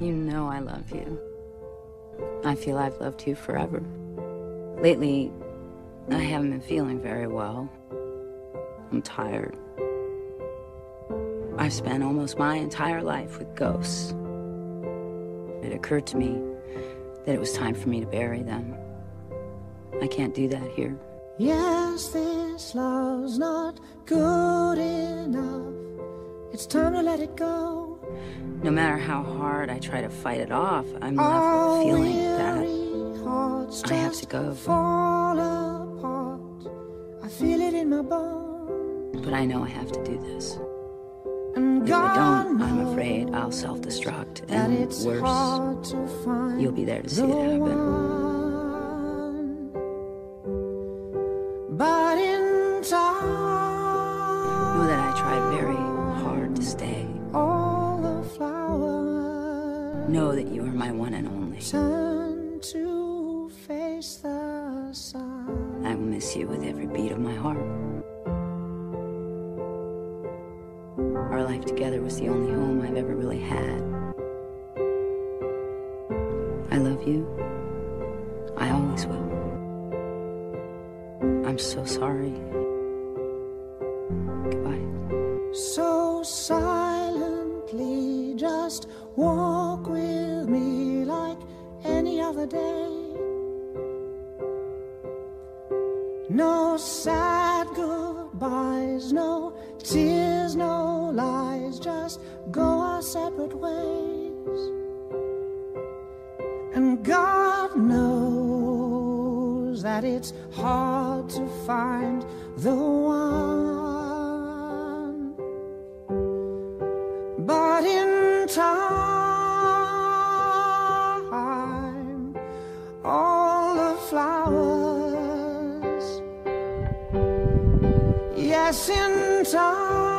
You know I love you. I feel I've loved you forever. Lately, I haven't been feeling very well. I'm tired. I've spent almost my entire life with ghosts. It occurred to me that it was time for me to bury them. I can't do that here. Yes, this love's not good enough. It's time to let it go. No matter how hard I try to fight it off, I'm left with feeling that I have to go. I feel it in my bones. But I know I have to do this. And If I don't, I'm afraid I'll self-destruct, and it's worse, hard to find you'll be there to see it happen. But in time, Know that I try very hard to stay. All the flowers Know that you are my one and only. turn to face the sun. I will miss you with every beat of my heart. Our life together was the only home I've ever really had. I love you. I always will. I'm so sorry. Goodbye. So silently, just walk with me like any other day. No sad goodbyes, no tears, no lies, just go our separate ways. And God knows that it's hard to find the one. But in time, in time,